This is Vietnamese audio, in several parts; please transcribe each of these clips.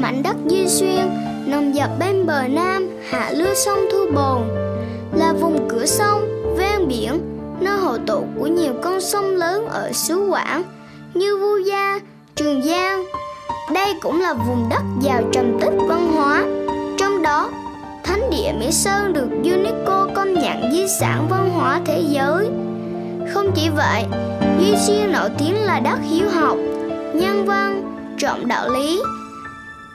Mảnh đất Di Xuyên nằm dọc bên bờ Nam hạ lưu sông Thu Bồn. Là vùng cửa sông, ven biển Nơi hội tụ của nhiều con sông lớn ở xứ Quảng Như Vu Gia, Trường Giang. Đây cũng là vùng đất giàu trầm tích văn hóa. Trong đó, Thánh địa Mỹ Sơn được UNESCO công nhận di sản văn hóa thế giới. Không chỉ vậy, Di Xuyên nổi tiếng là đất hiếu học nhân văn, trọng đạo lý.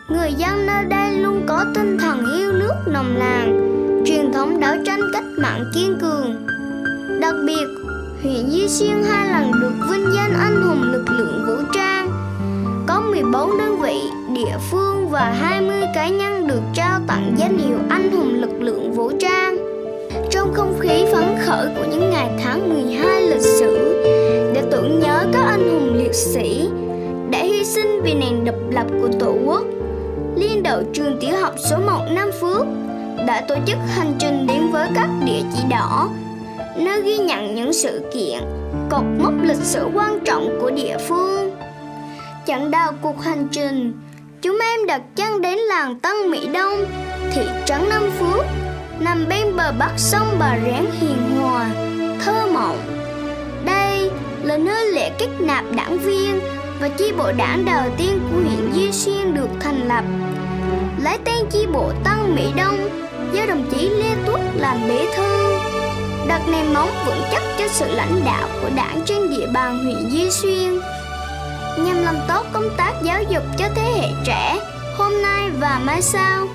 Người dân nơi đây luôn có tinh thần yêu nước nồng nàn, truyền thống đấu tranh cách mạng kiên cường. Đặc biệt, huyện Di Xuyên hai lần được vinh danh anh hùng lực lượng vũ trang. Có 14 đơn vị, địa phương và 20 cá nhân được trao tặng danh hiệu anh hùng lực lượng vũ trang. Trong không khí phấn khởi của những ngày tháng 12 lịch sử, để tưởng nhớ các anh hùng liệt sĩ, đã hy sinh vì nền độc lập của Tổ quốc. Liên đội trường tiểu học số 1 Nam Phước đã tổ chức hành trình đến với các địa chỉ đỏ, nơi ghi nhận những sự kiện, cột mốc lịch sử quan trọng của địa phương. Chặng đầu cuộc hành trình, chúng em đặt chân đến làng Tân Mỹ Đông, thị trấn Nam Phước, nằm bên bờ bắc sông Bà Rén hiền hòa, thơ mộng. Đây là nơi lễ kết nạp đảng viên và chi bộ đảng đầu tiên của huyện Duy Xuyên được thành lập. Lấy tên chi bộ Tân Mỹ Đông do đồng chí Lê Tuất làm bí thư, đặt nền móng vững chắc cho sự lãnh đạo của đảng trên địa bàn huyện Di Xuyên. Nhằm làm tốt công tác giáo dục cho thế hệ trẻ hôm nay và mai sau,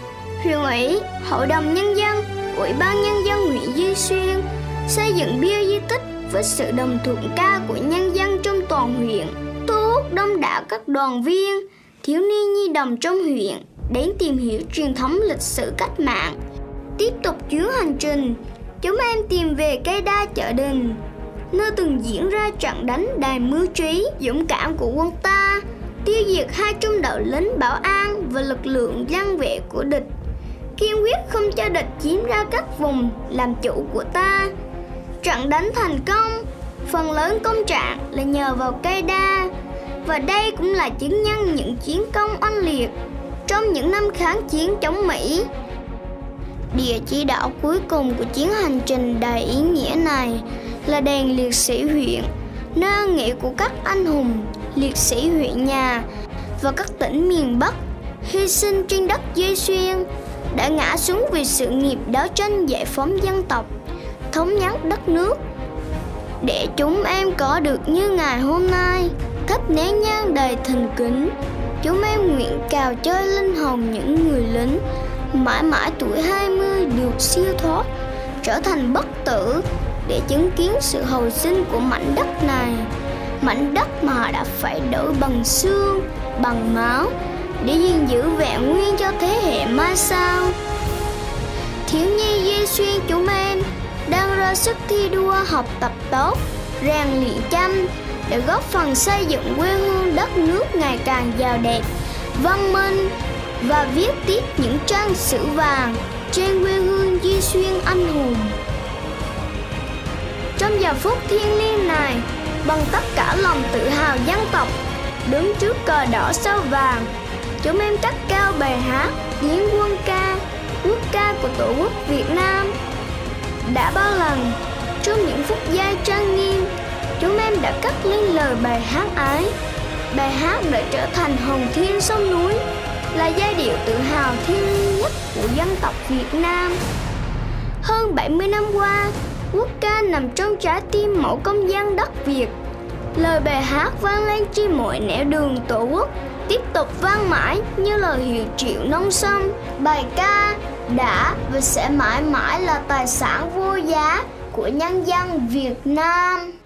huyện ủy, hội đồng nhân dân, ủy ban nhân dân huyện Di Xuyên xây dựng bia di tích với sự đồng thuận cao của nhân dân trong toàn huyện thu hút đông đảo các đoàn viên, thiếu niên nhi đồng trong huyện đến tìm hiểu truyền thống lịch sử cách mạng. Tiếp tục chuyến hành trình, chúng em tìm về cây đa chợ đình, nơi từng diễn ra trận đánh đài mưu trí dũng cảm của quân ta, tiêu diệt hai trung đội lính bảo an và lực lượng dân vệ của địch, kiên quyết không cho địch chiếm ra các vùng làm chủ của ta. Trận đánh thành công, phần lớn công trạng là nhờ vào cây đa và đây cũng là chứng nhân những chiến công oanh liệt trong những năm kháng chiến chống Mỹ. Địa chỉ đạo cuối cùng của chuyến hành trình đầy ý nghĩa này là đền liệt sĩ huyện, nơi nghỉ của các anh hùng, liệt sĩ huyện nhà và các tỉnh miền Bắc hy sinh trên đất Dây Xuyên đã ngã xuống vì sự nghiệp đấu tranh giải phóng dân tộc, thống nhất đất nước để chúng em có được như ngày hôm nay thắp nén nhang đầy thành kính chúng em nguyện cào chơi linh hồn những người lính, mãi mãi tuổi 20 được siêu thoát, trở thành bất tử để chứng kiến sự hồi sinh của mảnh đất này. Mảnh đất mà đã phải đổi bằng xương, bằng máu để gìn giữ vẹn nguyên cho thế hệ mai sau. Thiếu nhi di xuyên chúng em đang ra sức thi đua học tập tốt, rèn luyện chăm để góp phần xây dựng quê hương đất nước ngày càng giàu đẹp, văn minh và viết tiếp những trang sử vàng trên quê hương Di Xuyên anh hùng. Trong giờ phút thiêng liêng này, bằng tất cả lòng tự hào dân tộc, đứng trước cờ đỏ sao vàng, chúng em cắt cao bài hát tiếng quân ca, quốc ca của Tổ quốc Việt Nam. Đã bao lần, trong những phút giây trang nghiêm, đã cất lên lời bài hát ấy. Bài hát đã trở thành hồng thiên sông núi, là giai điệu tự hào thiêng nhất của dân tộc Việt Nam. Hơn 70 năm qua, quốc ca nằm trong trái tim mỗi công dân đất Việt. Lời bài hát vang lên trên mọi nẻo đường tổ quốc, tiếp tục vang mãi như lời hiệu triệu non sông. Bài ca đã và sẽ mãi mãi là tài sản vô giá của nhân dân Việt Nam.